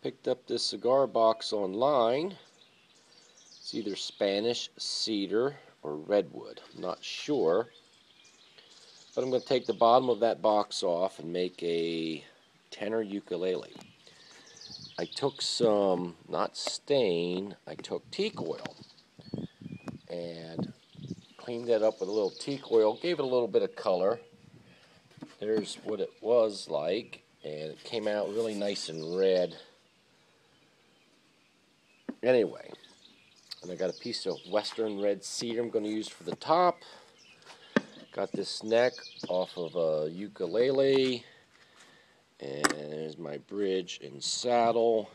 Picked up this cigar box online. It's either Spanish cedar or redwood. I'm not sure. But I'm going to take the bottom of that box off and make a tenor ukulele. I took some, not stain, I took teak oil and cleaned that up with a little teak oil, gave it a little bit of color. There's what it was like, and it came out really nice and red. Anyway, and I got a piece of western red cedar I'm going to use for the top. Got this neck off of a ukulele. And there's my bridge and saddle.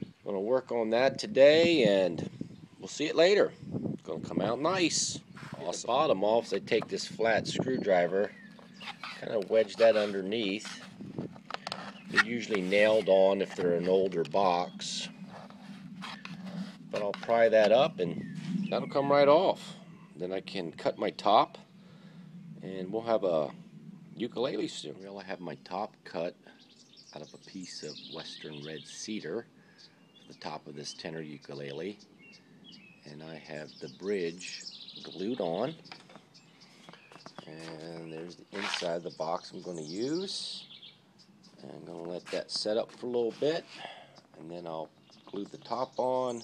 I'm going to work on that today and we'll see it later. It's going to come out nice. Awesome. bottom off, I take this flat screwdriver, kind of wedge that underneath. They're usually nailed on if they're an older box. But I'll pry that up and that'll come right off. Then I can cut my top and we'll have a ukulele soon. Well, I have my top cut out of a piece of western red cedar for the top of this tenor ukulele. And I have the bridge glued on. And there's the inside of the box I'm going to use. And I'm going to let that set up for a little bit. And then I'll glue the top on,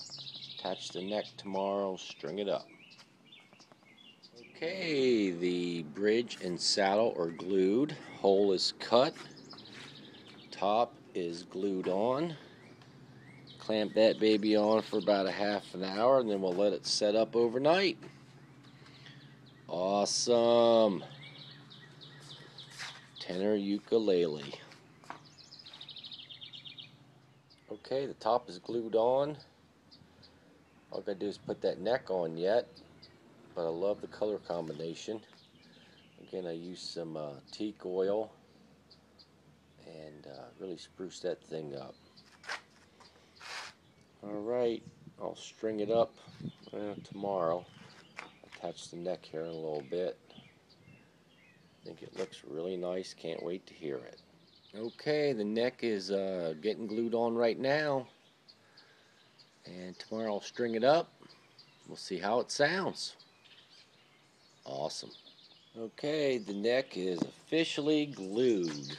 attach the neck tomorrow, string it up. Okay, the bridge and saddle are glued. Hole is cut. Top is glued on. Clamp that baby on for about a half an hour and then we'll let it set up overnight. Awesome. Tenor ukulele. Okay, the top is glued on. All I gotta do is put that neck on yet but I love the color combination. Again, I used some uh, teak oil and uh, really spruce that thing up. Alright, I'll string it up uh, tomorrow. Attach the neck here in a little bit. I think it looks really nice. Can't wait to hear it. Okay, the neck is uh, getting glued on right now. And tomorrow I'll string it up. We'll see how it sounds. Awesome. Okay, the neck is officially glued.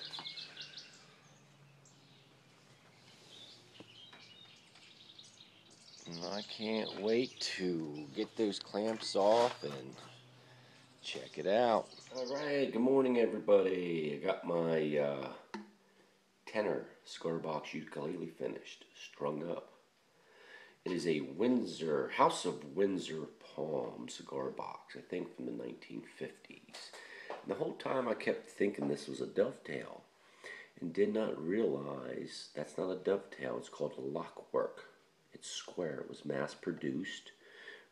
I can't wait to get those clamps off and check it out. Alright, good morning everybody. I got my uh, tenor cigar box ukulele finished, strung up. It is a Windsor, House of Windsor Palm cigar box, I think from the 1950s. And the whole time I kept thinking this was a dovetail and did not realize that's not a dovetail, it's called a lockwork. It's square, it was mass produced,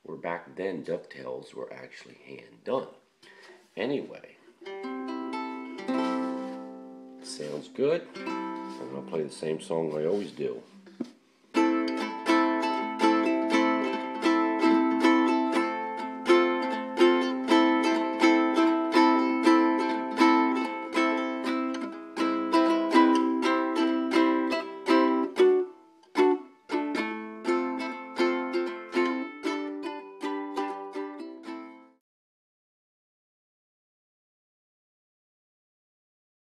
where back then dovetails were actually hand done. Anyway, sounds good. I'm going to play the same song I always do.